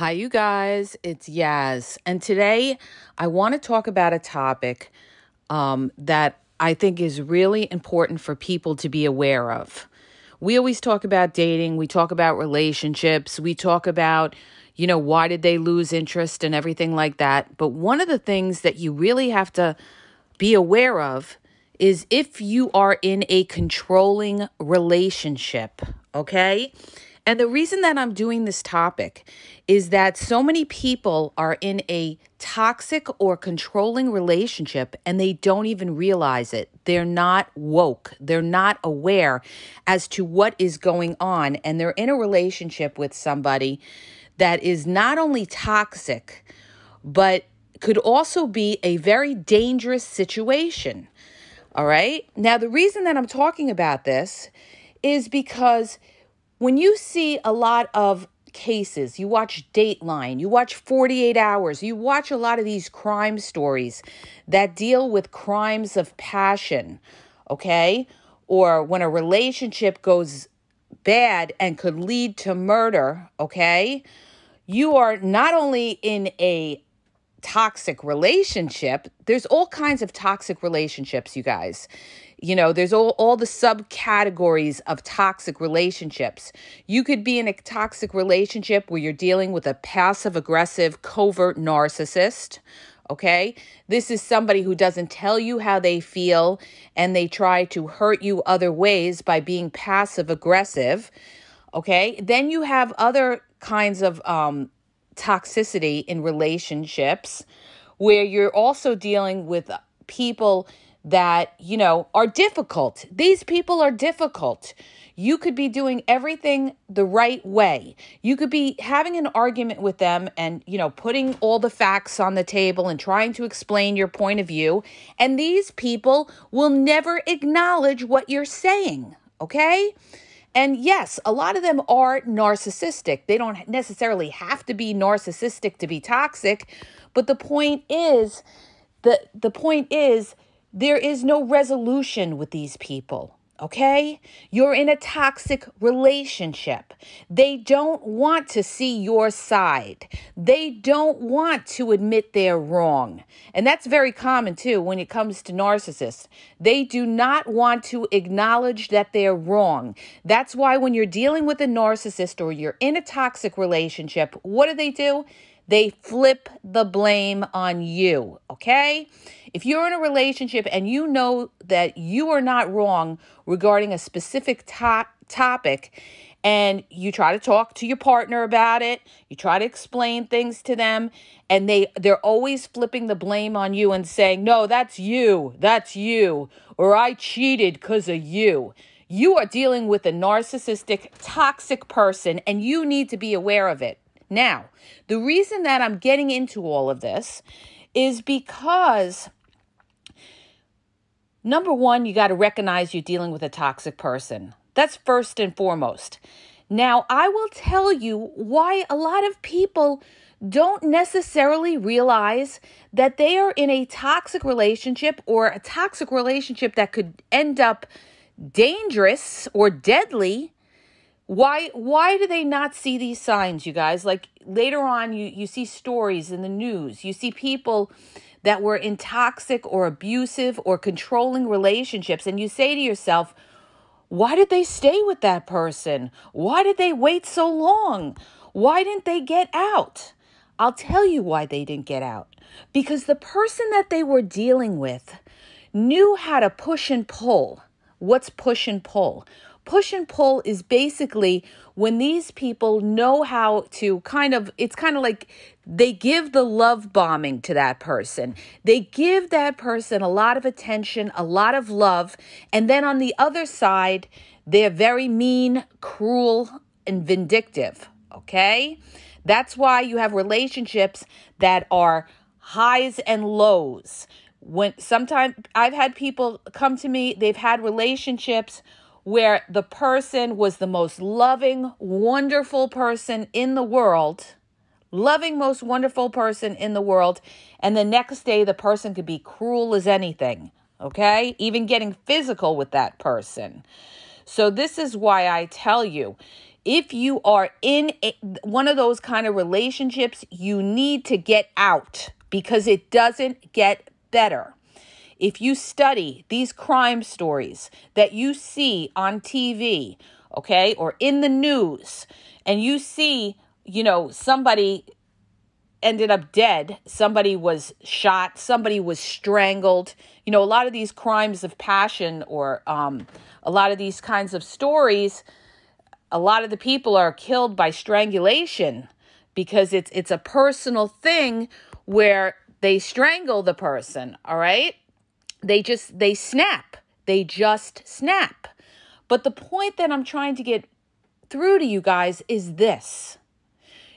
Hi, you guys. It's Yaz. And today I want to talk about a topic um, that I think is really important for people to be aware of. We always talk about dating, we talk about relationships, we talk about, you know, why did they lose interest and everything like that. But one of the things that you really have to be aware of is if you are in a controlling relationship, okay? And the reason that I'm doing this topic is that so many people are in a toxic or controlling relationship and they don't even realize it. They're not woke, they're not aware as to what is going on. And they're in a relationship with somebody that is not only toxic, but could also be a very dangerous situation. All right. Now, the reason that I'm talking about this is because when you see a lot of cases, you watch Dateline, you watch 48 Hours, you watch a lot of these crime stories that deal with crimes of passion, okay? Or when a relationship goes bad and could lead to murder, okay? You are not only in a toxic relationship, there's all kinds of toxic relationships, you guys. You know, there's all, all the subcategories of toxic relationships. You could be in a toxic relationship where you're dealing with a passive aggressive, covert narcissist. Okay. This is somebody who doesn't tell you how they feel and they try to hurt you other ways by being passive aggressive. Okay. Then you have other kinds of um, toxicity in relationships where you're also dealing with people that, you know, are difficult. These people are difficult. You could be doing everything the right way. You could be having an argument with them and, you know, putting all the facts on the table and trying to explain your point of view. And these people will never acknowledge what you're saying, okay? And yes, a lot of them are narcissistic. They don't necessarily have to be narcissistic to be toxic, but the point is the the point is there is no resolution with these people. Okay? You're in a toxic relationship. They don't want to see your side. They don't want to admit they're wrong. And that's very common too when it comes to narcissists. They do not want to acknowledge that they're wrong. That's why when you're dealing with a narcissist or you're in a toxic relationship, what do they do? They flip the blame on you, okay? If you're in a relationship and you know that you are not wrong regarding a specific to- topic and you try to talk to your partner about it, you try to explain things to them and they they're always flipping the blame on you and saying, "No, that's you. That's you." Or I cheated cuz of you. You are dealing with a narcissistic, toxic person and you need to be aware of it. Now, the reason that I'm getting into all of this is because number one, you got to recognize you're dealing with a toxic person. That's first and foremost. Now, I will tell you why a lot of people don't necessarily realize that they are in a toxic relationship or a toxic relationship that could end up dangerous or deadly why why do they not see these signs, you guys? Like later on you you see stories in the news. You see people that were in toxic or abusive or controlling relationships and you say to yourself, why did they stay with that person? Why did they wait so long? Why didn't they get out? I'll tell you why they didn't get out. Because the person that they were dealing with knew how to push and pull. What's push and pull? push and pull is basically when these people know how to kind of, it's kind of like they give the love bombing to that person. They give that person a lot of attention, a lot of love. And then on the other side, they're very mean, cruel, and vindictive. Okay? That's why you have relationships that are highs and lows. When sometimes I've had people come to me, they've had relationships where the person was the most loving, wonderful person in the world, loving, most wonderful person in the world, and the next day the person could be cruel as anything, okay? Even getting physical with that person. So, this is why I tell you If you are in a, one of those kind of relationships, you need to get out because it doesn't get better. If you study these crime stories that you see on TV, okay, or in the news, and you see, you know, somebody ended up dead, somebody was shot, somebody was strangled, you know, a lot of these crimes of passion or um, a lot of these kinds of stories, a lot of the people are killed by strangulation because it's it's a personal thing where they strangle the person, all right? They just they snap. They just snap. But the point that I'm trying to get through to you guys is this.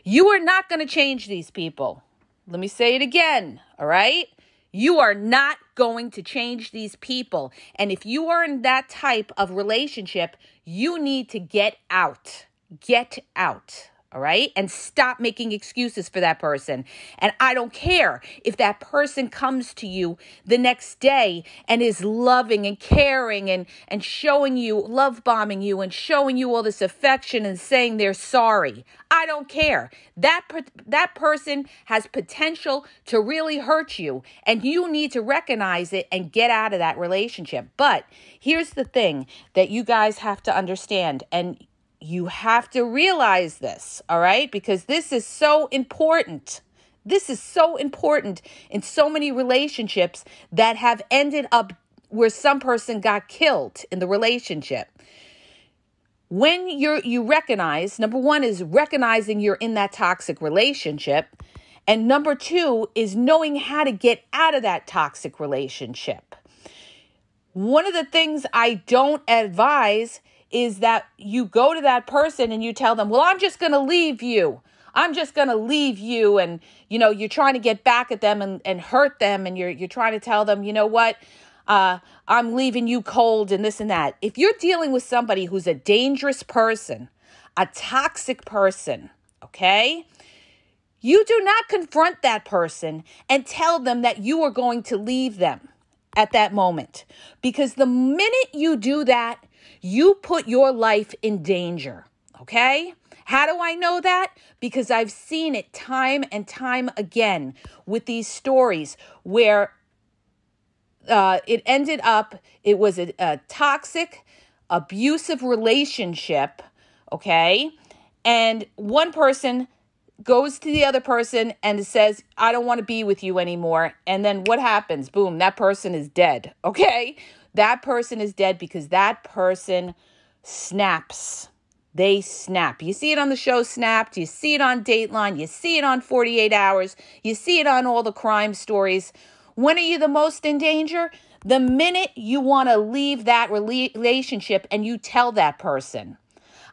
You are not going to change these people. Let me say it again, all right? You are not going to change these people. And if you are in that type of relationship, you need to get out. Get out all right? And stop making excuses for that person. And I don't care if that person comes to you the next day and is loving and caring and, and showing you, love bombing you and showing you all this affection and saying they're sorry. I don't care. That, that person has potential to really hurt you, and you need to recognize it and get out of that relationship. But here's the thing that you guys have to understand, and you have to realize this, all right? Because this is so important. This is so important in so many relationships that have ended up where some person got killed in the relationship. When you're you recognize, number 1 is recognizing you're in that toxic relationship, and number 2 is knowing how to get out of that toxic relationship. One of the things I don't advise is that you go to that person and you tell them, Well, I'm just going to leave you. I'm just going to leave you. And, you know, you're trying to get back at them and, and hurt them. And you're, you're trying to tell them, you know what? Uh, I'm leaving you cold and this and that. If you're dealing with somebody who's a dangerous person, a toxic person, okay? You do not confront that person and tell them that you are going to leave them at that moment. Because the minute you do that, you put your life in danger, okay? How do I know that? Because I've seen it time and time again with these stories where uh, it ended up, it was a, a toxic, abusive relationship, okay? And one person goes to the other person and says, I don't want to be with you anymore. And then what happens? Boom, that person is dead, okay? That person is dead because that person snaps. They snap. You see it on the show Snapped. You see it on Dateline. You see it on 48 Hours. You see it on all the crime stories. When are you the most in danger? The minute you want to leave that relationship and you tell that person.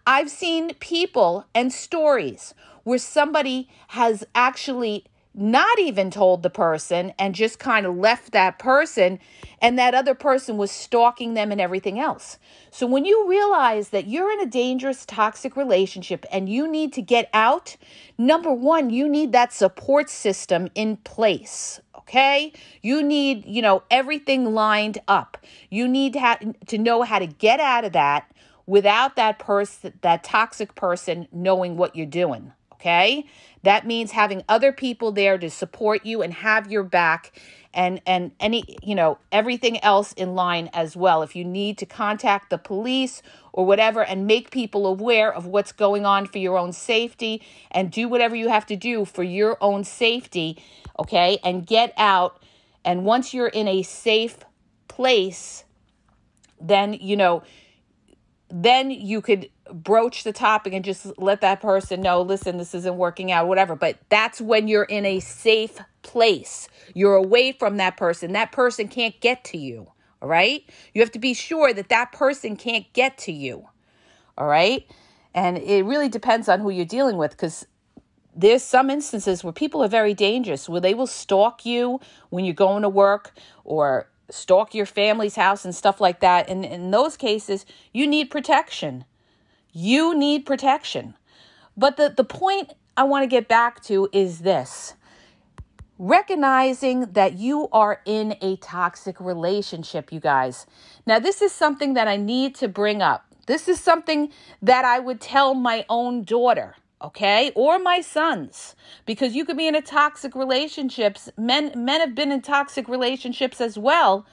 I've seen people and stories where somebody has actually not even told the person and just kind of left that person and that other person was stalking them and everything else. So when you realize that you're in a dangerous toxic relationship and you need to get out, number 1, you need that support system in place. Okay? You need, you know, everything lined up. You need to, have, to know how to get out of that without that person that toxic person knowing what you're doing okay? That means having other people there to support you and have your back and and any, you know, everything else in line as well. If you need to contact the police or whatever and make people aware of what's going on for your own safety and do whatever you have to do for your own safety, okay? And get out and once you're in a safe place, then, you know, then you could broach the topic and just let that person know listen this isn't working out whatever. But that's when you're in a safe place. You're away from that person. That person can't get to you all right? You have to be sure that that person can't get to you all right? And it really depends on who you're dealing with because there's some instances where people are very dangerous where they will stalk you when you're going to work or stalk your family's house and stuff like that. And in those cases, you need protection. You need protection. But the, the point I want to get back to is this recognizing that you are in a toxic relationship, you guys. Now, this is something that I need to bring up. This is something that I would tell my own daughter, okay? Or my sons because you could be in a toxic relationships. Men men have been in toxic relationships as well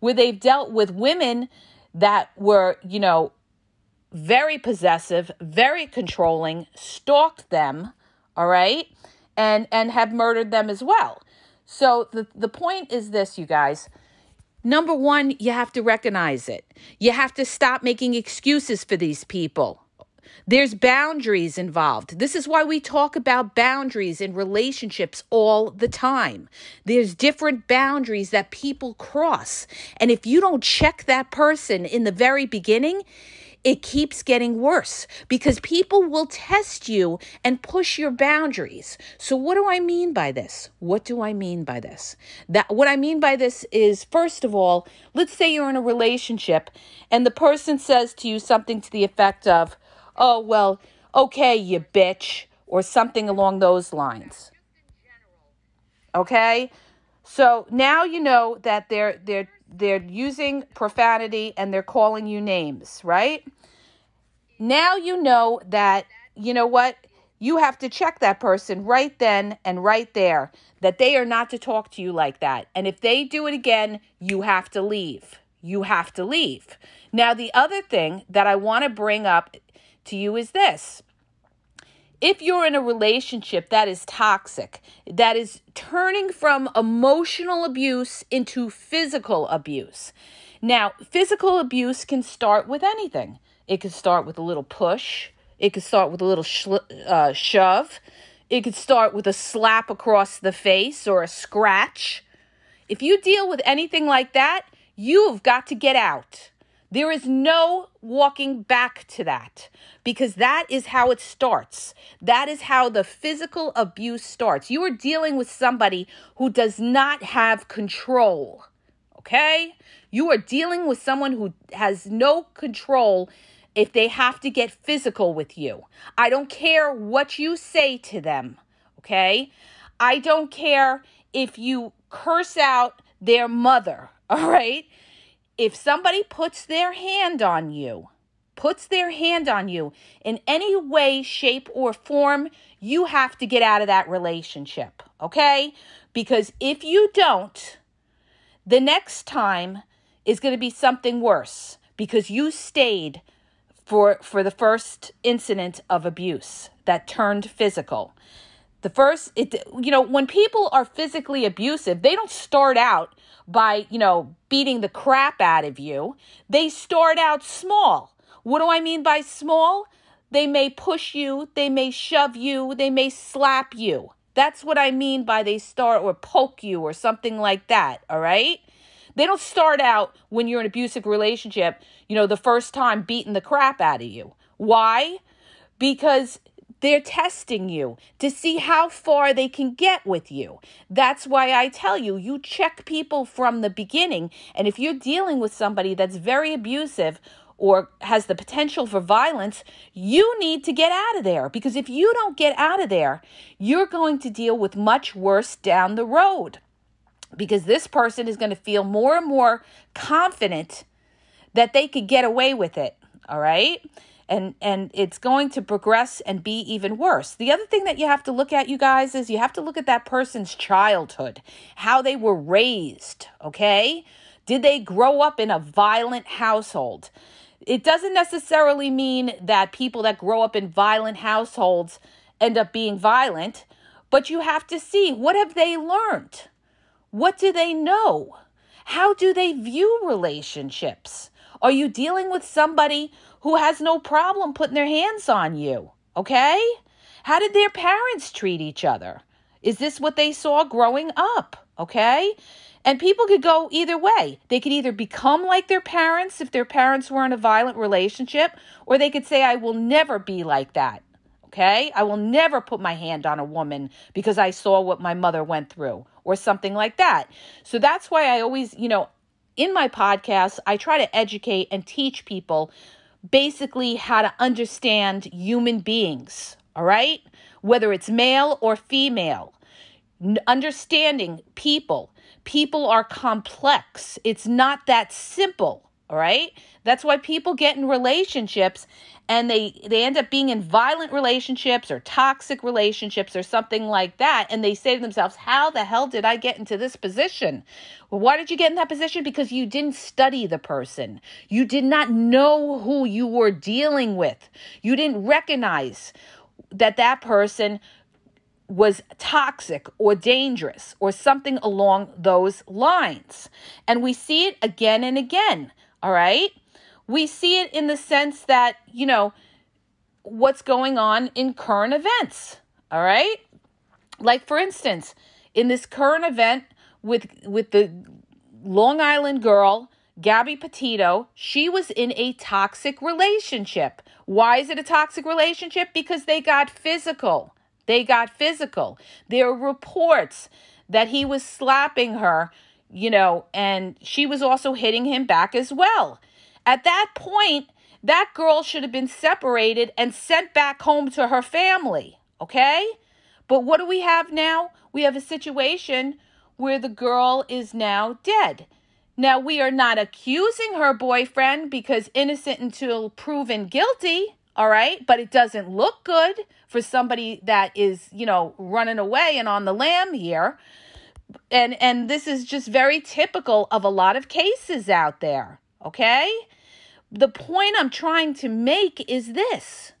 where they've dealt with women that were, you know, very possessive, very controlling, stalked them, all right? And and have murdered them as well. So the the point is this, you guys. Number 1, you have to recognize it. You have to stop making excuses for these people. There's boundaries involved. This is why we talk about boundaries in relationships all the time. There's different boundaries that people cross. And if you don't check that person in the very beginning, it keeps getting worse because people will test you and push your boundaries. So what do I mean by this? What do I mean by this? That what I mean by this is first of all, let's say you're in a relationship and the person says to you something to the effect of, "Oh, well, okay, you bitch," or something along those lines. Okay? So now you know that they're they're they're using profanity and they're calling you names, right? Now you know that, you know what? You have to check that person right then and right there that they are not to talk to you like that. And if they do it again, you have to leave. You have to leave. Now, the other thing that I want to bring up to you is this if you're in a relationship that is toxic, that is turning from emotional abuse into physical abuse. Now, physical abuse can start with anything. It can start with a little push, it could start with a little sh- uh, shove, it could start with a slap across the face or a scratch. If you deal with anything like that, you've got to get out. There is no walking back to that because that is how it starts. That is how the physical abuse starts. You are dealing with somebody who does not have control. Okay? You are dealing with someone who has no control if they have to get physical with you. I don't care what you say to them. Okay? I don't care if you curse out their mother. All right? If somebody puts their hand on you, puts their hand on you in any way, shape, or form, you have to get out of that relationship, okay? Because if you don't, the next time is going to be something worse because you stayed for for the first incident of abuse that turned physical. The first it you know, when people are physically abusive, they don't start out by, you know, beating the crap out of you. They start out small. What do I mean by small? They may push you, they may shove you, they may slap you. That's what I mean by they start or poke you or something like that, all right? They don't start out when you're in an abusive relationship, you know, the first time beating the crap out of you. Why? Because they're testing you to see how far they can get with you. That's why I tell you, you check people from the beginning. And if you're dealing with somebody that's very abusive, or has the potential for violence, you need to get out of there. Because if you don't get out of there, you're going to deal with much worse down the road. Because this person is going to feel more and more confident that they could get away with it. All right and and it's going to progress and be even worse. The other thing that you have to look at you guys is you have to look at that person's childhood, how they were raised, okay? Did they grow up in a violent household? It doesn't necessarily mean that people that grow up in violent households end up being violent, but you have to see what have they learned? What do they know? How do they view relationships? Are you dealing with somebody who has no problem putting their hands on you. Okay? How did their parents treat each other? Is this what they saw growing up? Okay? And people could go either way. They could either become like their parents if their parents were in a violent relationship, or they could say, I will never be like that. Okay? I will never put my hand on a woman because I saw what my mother went through, or something like that. So that's why I always, you know, in my podcast, I try to educate and teach people basically how to understand human beings, all right? Whether it's male or female, understanding people. People are complex. It's not that simple, All right? That's why people get in relationships and they they end up being in violent relationships or toxic relationships or something like that and they say to themselves, "How the hell did I get into this position?" Well, why did you get in that position? Because you didn't study the person. You did not know who you were dealing with. You didn't recognize that that person was toxic or dangerous or something along those lines. And we see it again and again. All right. We see it in the sense that, you know, what's going on in current events. All right. Like, for instance, in this current event with, with the Long Island girl, Gabby Petito, she was in a toxic relationship. Why is it a toxic relationship? Because they got physical. They got physical. There are reports that he was slapping her you know, and she was also hitting him back as well. At that point, that girl should have been separated and sent back home to her family, okay? But what do we have now? We have a situation where the girl is now dead. Now, we are not accusing her boyfriend because innocent until proven guilty, all right? But it doesn't look good for somebody that is, you know, running away and on the lam here and and this is just very typical of a lot of cases out there okay the point i'm trying to make is this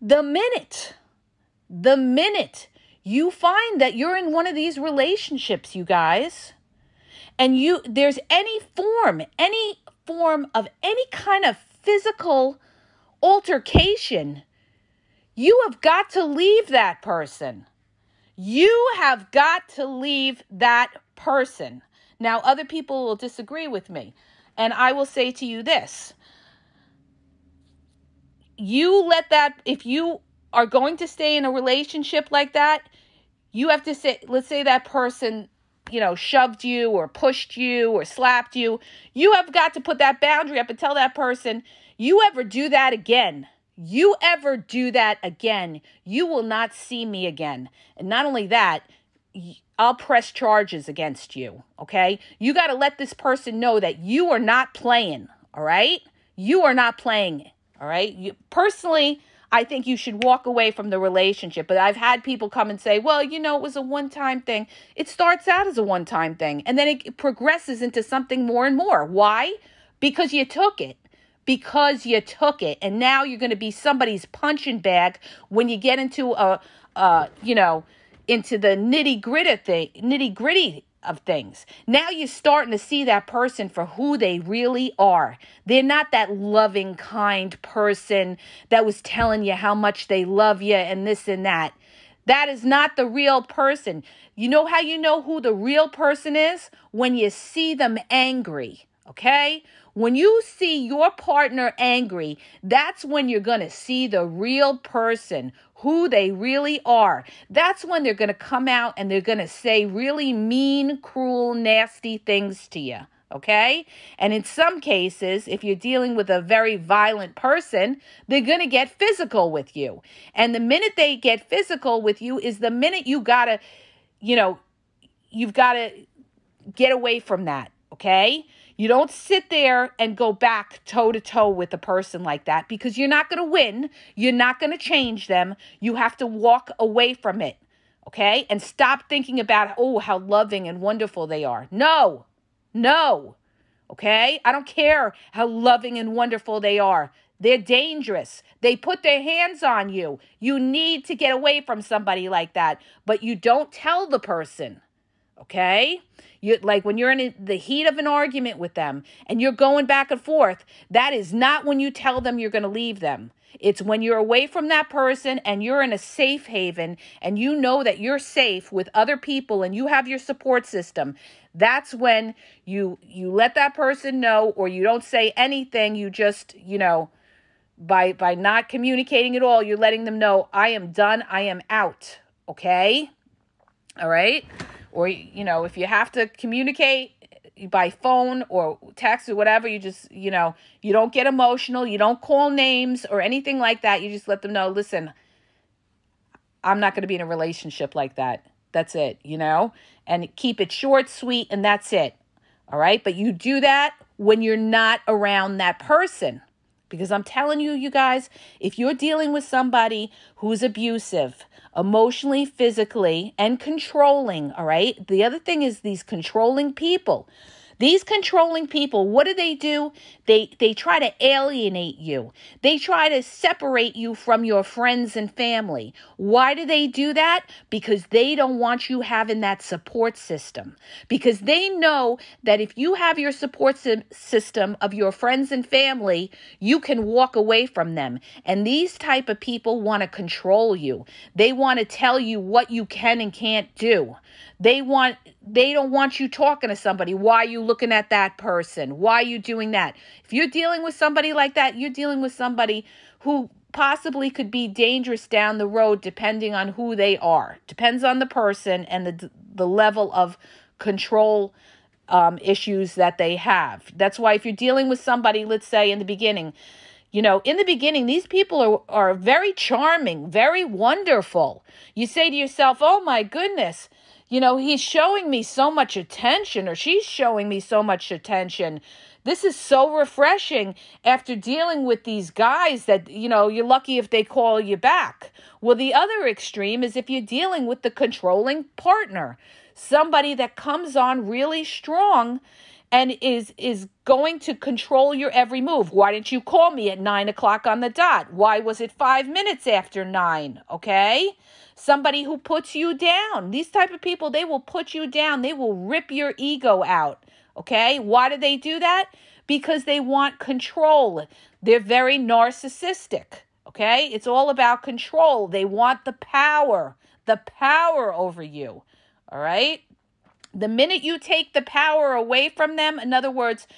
the minute the minute you find that you're in one of these relationships you guys and you there's any form any form of any kind of physical altercation you have got to leave that person you have got to leave that person. Now, other people will disagree with me. And I will say to you this you let that, if you are going to stay in a relationship like that, you have to say, let's say that person, you know, shoved you or pushed you or slapped you. You have got to put that boundary up and tell that person, you ever do that again you ever do that again, you will not see me again. And not only that, I'll press charges against you. Okay. You got to let this person know that you are not playing. All right. You are not playing. All right. You, personally, I think you should walk away from the relationship. But I've had people come and say, well, you know, it was a one time thing. It starts out as a one time thing and then it progresses into something more and more. Why? Because you took it because you took it and now you're going to be somebody's punching bag when you get into a uh you know into the nitty gritty thing nitty gritty of things. Now you're starting to see that person for who they really are. They're not that loving kind person that was telling you how much they love you and this and that. That is not the real person. You know how you know who the real person is? When you see them angry okay when you see your partner angry, that's when you're going to see the real person, who they really are. That's when they're going to come out and they're going to say really mean, cruel, nasty things to you. Okay? And in some cases, if you're dealing with a very violent person, they're going to get physical with you. And the minute they get physical with you is the minute you got to, you know, you've got to get away from that. Okay? You don't sit there and go back toe to toe with a person like that because you're not going to win. You're not going to change them. You have to walk away from it. Okay? And stop thinking about, oh, how loving and wonderful they are. No, no. Okay? I don't care how loving and wonderful they are. They're dangerous. They put their hands on you. You need to get away from somebody like that, but you don't tell the person. Okay? You like when you're in the heat of an argument with them and you're going back and forth, that is not when you tell them you're going to leave them. It's when you're away from that person and you're in a safe haven and you know that you're safe with other people and you have your support system. That's when you you let that person know or you don't say anything, you just, you know, by by not communicating at all, you're letting them know I am done, I am out, okay? All right? Or you know if you have to communicate by phone or text or whatever you just you know you don't get emotional you don't call names or anything like that. You just let them know listen i'm not going to be in a relationship like that. That's it you know? And keep it short sweet and that's it all right? But you do that when you're not around that person. Because I'm telling you, you guys, if you're dealing with somebody who's abusive, emotionally, physically, and controlling, all right? The other thing is these controlling people. These controlling people, what do they do? They they try to alienate you. They try to separate you from your friends and family. Why do they do that? Because they don't want you having that support system. Because they know that if you have your support system of your friends and family, you can walk away from them. And these type of people want to control you. They want to tell you what you can and can't do. They want they don't want you talking to somebody. Why you looking at that person? Why are you doing that? If you're dealing with somebody like that, you're dealing with somebody who possibly could be dangerous down the road depending on who they are. Depends on the person and the the level of control um, issues that they have. That's why if you're dealing with somebody, let's say in the beginning, you know, in the beginning, these people are, are very charming, very wonderful. You say to yourself, oh my goodness, you know, he's showing me so much attention, or she's showing me so much attention. This is so refreshing after dealing with these guys that, you know, you're lucky if they call you back. Well, the other extreme is if you're dealing with the controlling partner, somebody that comes on really strong and is is going to control your every move. Why didn't you call me at nine o'clock on the dot? Why was it five minutes after nine? Okay, somebody who puts you down. These type of people, they will put you down. They will rip your ego out. Okay, why do they do that? Because they want control. They're very narcissistic. Okay, it's all about control. They want the power, the power over you. All right. The minute you take the power away from them, in other words,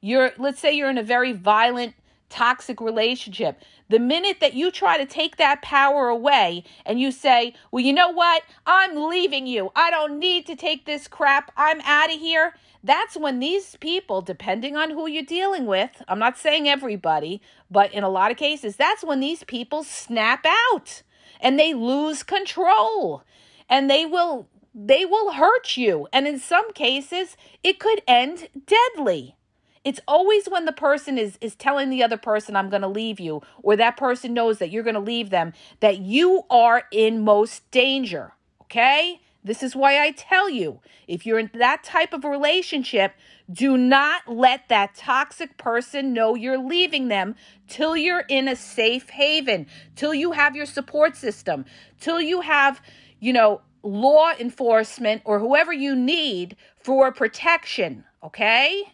you're let's say you're in a very violent toxic relationship. The minute that you try to take that power away and you say, "Well, you know what? I'm leaving you. I don't need to take this crap. I'm out of here." That's when these people, depending on who you're dealing with, I'm not saying everybody, but in a lot of cases, that's when these people snap out and they lose control. And they will they will hurt you. And in some cases, it could end deadly. It's always when the person is is telling the other person I'm going to leave you or that person knows that you're going to leave them that you are in most danger, okay? This is why I tell you, if you're in that type of relationship, do not let that toxic person know you're leaving them till you're in a safe haven, till you have your support system, till you have, you know, law enforcement or whoever you need for protection, okay?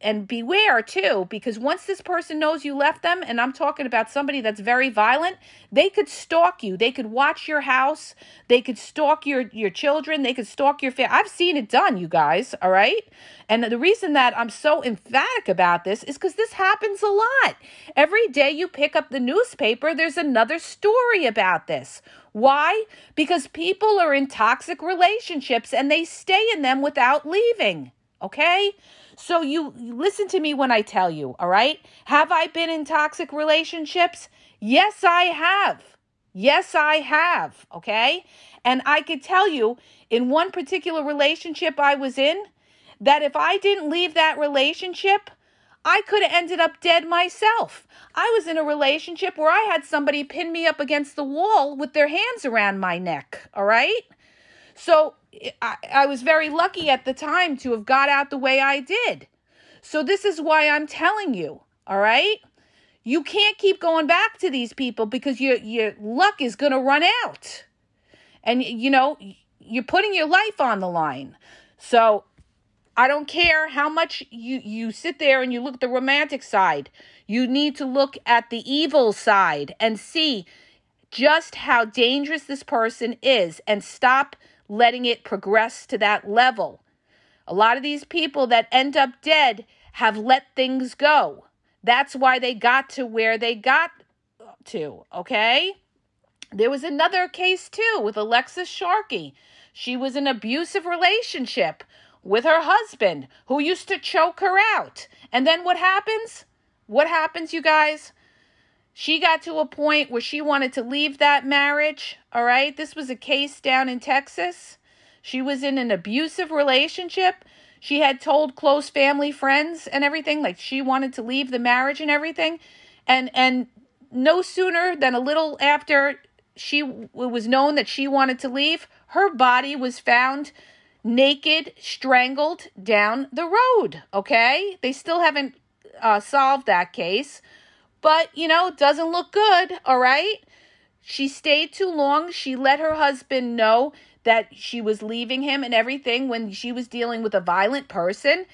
And beware too, because once this person knows you left them, and I'm talking about somebody that's very violent, they could stalk you. They could watch your house. They could stalk your your children. They could stalk your family. I've seen it done, you guys. All right. And the reason that I'm so emphatic about this is because this happens a lot. Every day you pick up the newspaper, there's another story about this. Why? Because people are in toxic relationships and they stay in them without leaving. Okay? So you listen to me when I tell you, all right? Have I been in toxic relationships? Yes, I have. Yes, I have. Okay? And I could tell you in one particular relationship I was in that if I didn't leave that relationship, I could have ended up dead myself. I was in a relationship where I had somebody pin me up against the wall with their hands around my neck, all right? So I, I was very lucky at the time to have got out the way I did. So this is why I'm telling you, all right? You can't keep going back to these people because your your luck is going to run out. And you know, you're putting your life on the line. So I don't care how much you, you sit there and you look at the romantic side. You need to look at the evil side and see just how dangerous this person is and stop letting it progress to that level. A lot of these people that end up dead have let things go. That's why they got to where they got to, okay? There was another case too with Alexis Sharkey. She was in an abusive relationship with her husband who used to choke her out. And then what happens? What happens, you guys? She got to a point where she wanted to leave that marriage. All right. This was a case down in Texas. She was in an abusive relationship. She had told close family friends and everything like she wanted to leave the marriage and everything. And and no sooner than a little after she it was known that she wanted to leave, her body was found naked, strangled down the road. Okay? They still haven't uh, solved that case, but you know, doesn't look good. All right? She stayed too long. She let her husband know that she was leaving him and everything when she was dealing with a violent person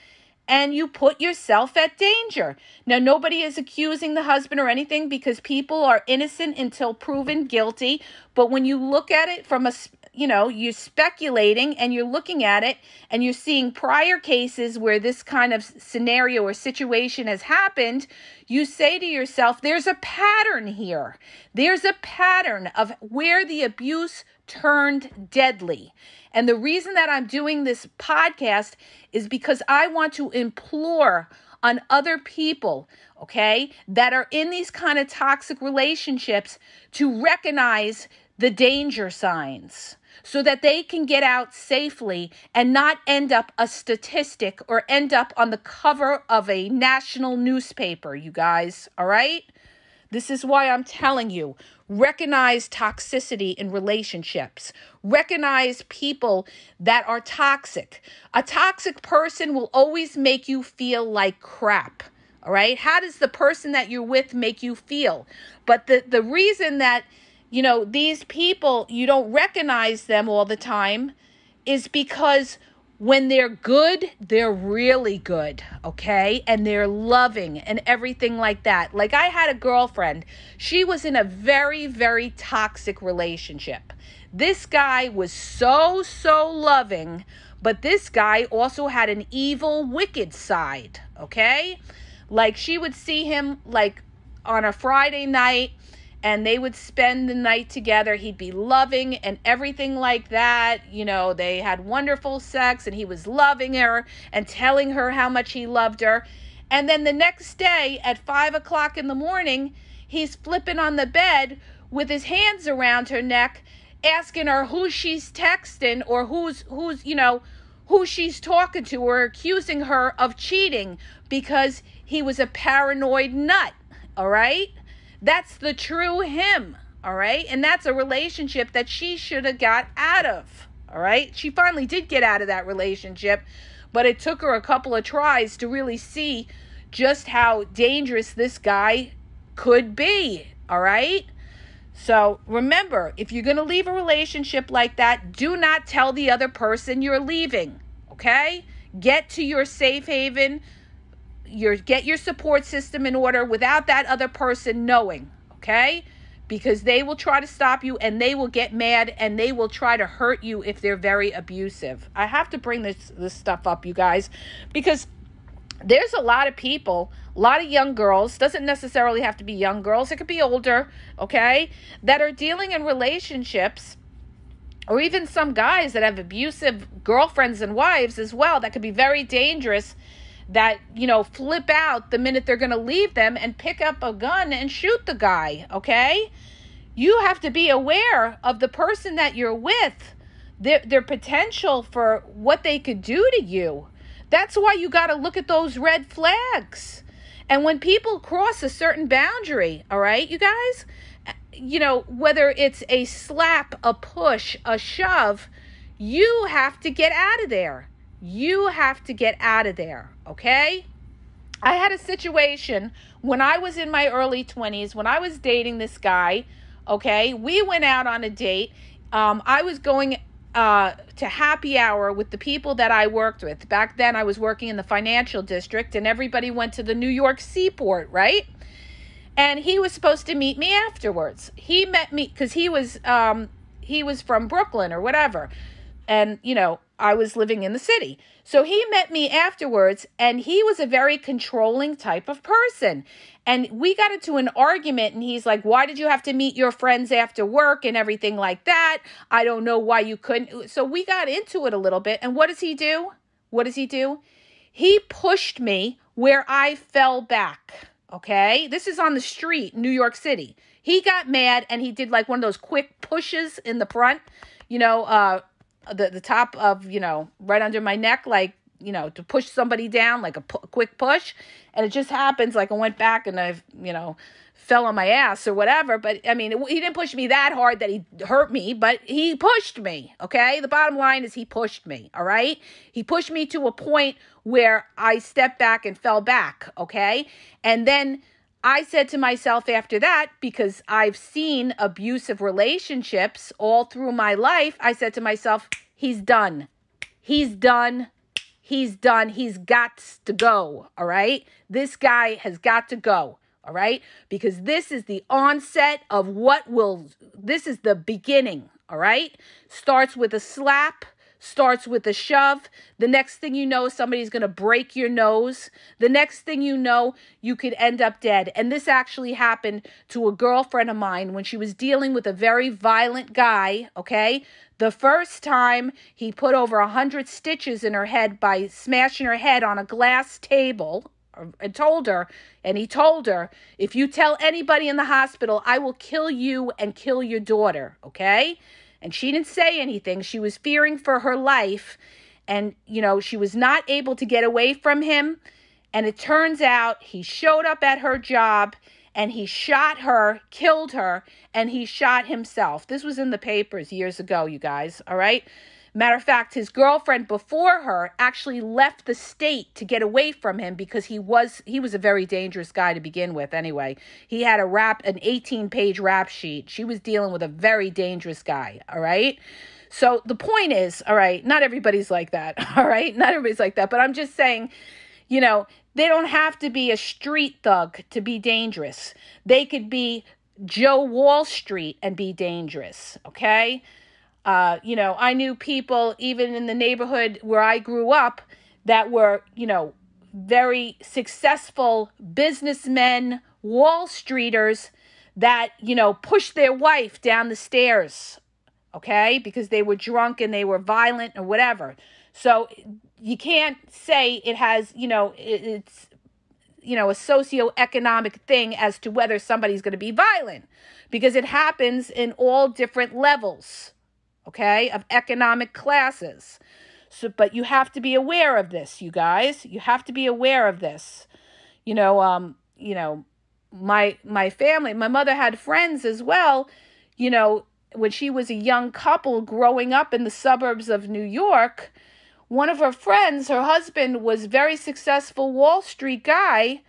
and you put yourself at danger. Now, nobody is accusing the husband or anything because people are innocent until proven guilty. But when you look at it from a you know, you're speculating and you're looking at it and you're seeing prior cases where this kind of scenario or situation has happened, you say to yourself, there's a pattern here. There's a pattern of where the abuse turned deadly. And the reason that I'm doing this podcast is because I want to implore on other people, okay, that are in these kind of toxic relationships to recognize the danger signs so that they can get out safely and not end up a statistic or end up on the cover of a national newspaper, you guys, all right? This is why I'm telling you recognize toxicity in relationships, recognize people that are toxic. A toxic person will always make you feel like crap. All right. How does the person that you're with make you feel? But the, the reason that you know, these people, you don't recognize them all the time, is because when they're good, they're really good, okay? And they're loving and everything like that. Like I had a girlfriend, she was in a very, very toxic relationship. This guy was so, so loving, but this guy also had an evil, wicked side, okay? Like she would see him like on a Friday night and they would spend the night together. He'd be loving and everything like that. You know, they had wonderful sex and he was loving her and telling her how much he loved her. And then the next day at five o'clock in the morning, he's flipping on the bed with his hands around her neck, asking her who she's texting or who's who's, you know, who she's talking to or accusing her of cheating because he was a paranoid nut. All right? That's the true him, all right? And that's a relationship that she should have got out of, all right? She finally did get out of that relationship, but it took her a couple of tries to really see just how dangerous this guy could be, all right? So remember, if you're going to leave a relationship like that, do not tell the other person you're leaving, okay? Get to your safe haven your get your support system in order without that other person knowing, okay? Because they will try to stop you and they will get mad and they will try to hurt you if they're very abusive. I have to bring this this stuff up, you guys, because there's a lot of people, a lot of young girls, doesn't necessarily have to be young girls, it could be older, okay, that are dealing in relationships or even some guys that have abusive girlfriends and wives as well that could be very dangerous that, you know, flip out the minute they're going to leave them and pick up a gun and shoot the guy, okay? You have to be aware of the person that you're with, their, their potential for what they could do to you. That's why you got to look at those red flags. And when people cross a certain boundary, all right, you guys, you know, whether it's a slap, a push, a shove, you have to get out of there. You have to get out of there, okay? I had a situation when I was in my early 20s, when I was dating this guy, okay? We went out on a date. Um, I was going uh, to happy hour with the people that I worked with. Back then, I was working in the financial district, and everybody went to the New York seaport, right? And he was supposed to meet me afterwards. He met me because he was um, he was from Brooklyn or whatever, and you know I was living in the city. So he met me afterwards, and he was a very controlling type of person. And we got into an argument, and he's like, Why did you have to meet your friends after work and everything like that? I don't know why you couldn't. So we got into it a little bit. And what does he do? What does he do? He pushed me where I fell back. Okay. This is on the street, New York City. He got mad and he did like one of those quick pushes in the front, you know, uh, the the top of you know right under my neck like you know, to push somebody down, like a quick push. And it just happens like I went back and I've, you know, fell on my ass or whatever. But I mean, he didn't push me that hard that he hurt me, but he pushed me. Okay. The bottom line is he pushed me. All right. He pushed me to a point where I stepped back and fell back. Okay. And then I said to myself after that, because I've seen abusive relationships all through my life, I said to myself, he's done. He's done. He's done. He's got to go. All right. This guy has got to go. All right. Because this is the onset of what will, this is the beginning. All right. Starts with a slap starts with a shove. The next thing you know, somebody's going to break your nose. The next thing you know, you could end up dead. And this actually happened to a girlfriend of mine when she was dealing with a very violent guy, okay? The first time he put over a hundred stitches in her head by smashing her head on a glass table, uh, and told her, and he told her, if you tell anybody in the hospital, I will kill you and kill your daughter, okay? And she didn't say anything. She was fearing for her life and you know, she was not able to get away from him. And it turns out he showed up at her job and he shot her, killed her, and he shot himself. This was in the papers years ago, you guys, all right? Matter of fact, his girlfriend before her actually left the state to get away from him because he was he was a very dangerous guy to begin with anyway. He had a rap an 18-page rap sheet. She was dealing with a very dangerous guy, all right? So the point is, all right, not everybody's like that, all right? Not everybody's like that, but I'm just saying, you know, they don't have to be a street thug to be dangerous. They could be Joe Wall Street and be dangerous, okay? Uh, you know, I knew people even in the neighborhood where I grew up that were, you know, very successful businessmen, Wall Streeters that, you know, pushed their wife down the stairs, okay, because they were drunk and they were violent or whatever. So you can't say it has, you know, it's, you know, a socioeconomic thing as to whether somebody's going to be violent because it happens in all different levels okay, of economic classes. So, but you have to be aware of this, you guys. You have to be aware of this. You know, um, you know, my my family, my mother had friends as well, you know, when she was a young couple growing up in the suburbs of New York, one of her friends, her husband was very successful Wall Street guy,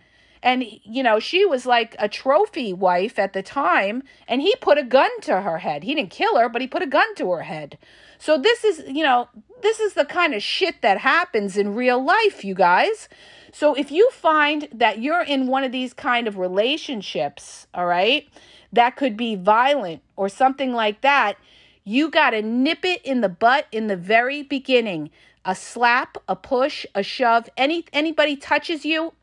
and, you know, she was like a trophy wife at the time, and he put a gun to her head. He didn't kill her, but he put a gun to her head. So, this is, you know, this is the kind of shit that happens in real life, you guys. So, if you find that you're in one of these kind of relationships, all right, that could be violent or something like that, you got to nip it in the butt in the very beginning. A slap, a push, a shove, any anybody touches you,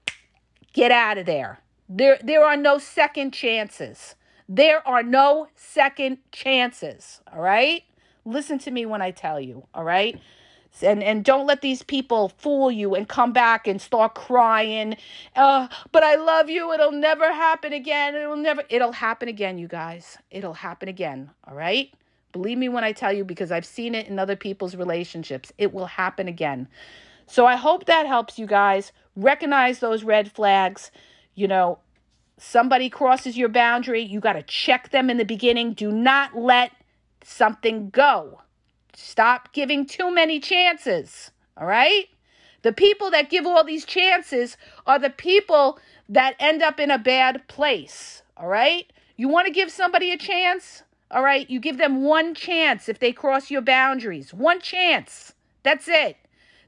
Get out of there. There, there are no second chances. There are no second chances. All right? Listen to me when I tell you. All right? and and don't let these people fool you and come back and start crying uh but i love you it'll never happen again it'll never it'll happen again you guys it'll happen again all right believe me when i tell you because i've seen it in other people's relationships it will happen again so I hope that helps you guys recognize those red flags. You know, somebody crosses your boundary, you got to check them in the beginning. Do not let something go. Stop giving too many chances. All right? The people that give all these chances are the people that end up in a bad place. All right? You want to give somebody a chance? All right? You give them one chance if they cross your boundaries. One chance. That's it.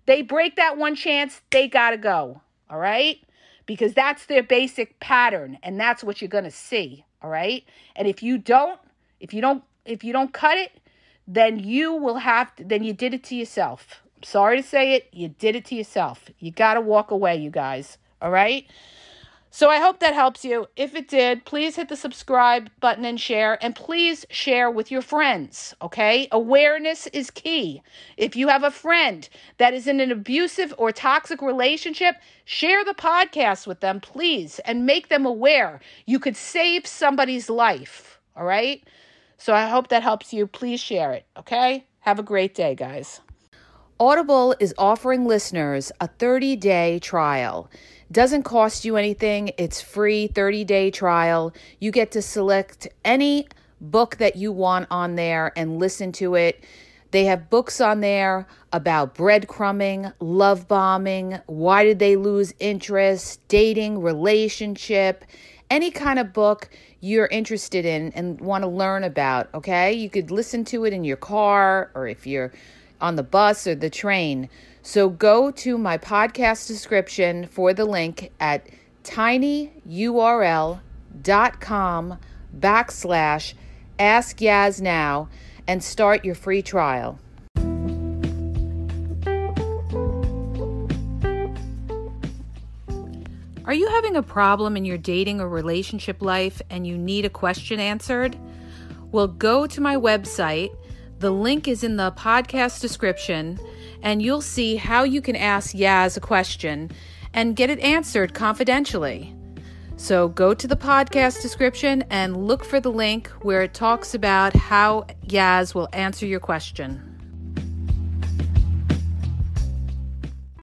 They break that one chance, they got to go. All right? Because that's their basic pattern and that's what you're going to see, all right? And if you don't, if you don't if you don't cut it, then you will have to, then you did it to yourself. Sorry to say it, you did it to yourself. You got to walk away, you guys. All right? So I hope that helps you. If it did, please hit the subscribe button and share, and please share with your friends, okay? Awareness is key. If you have a friend that is in an abusive or toxic relationship, share the podcast with them, please, and make them aware. You could save somebody's life, all right? So I hope that helps you. Please share it, okay? Have a great day, guys. Audible is offering listeners a 30 day trial. Doesn't cost you anything, it's free 30 day trial. You get to select any book that you want on there and listen to it. They have books on there about breadcrumbing, love bombing, why did they lose interest, dating, relationship, any kind of book you're interested in and want to learn about, okay? You could listen to it in your car or if you're on the bus or the train. So go to my podcast description for the link at tinyurl.com backslash ask Yaz now and start your free trial. Are you having a problem in your dating or relationship life and you need a question answered? Well, go to my website. The link is in the podcast description, and you'll see how you can ask Yaz a question and get it answered confidentially. So go to the podcast description and look for the link where it talks about how Yaz will answer your question.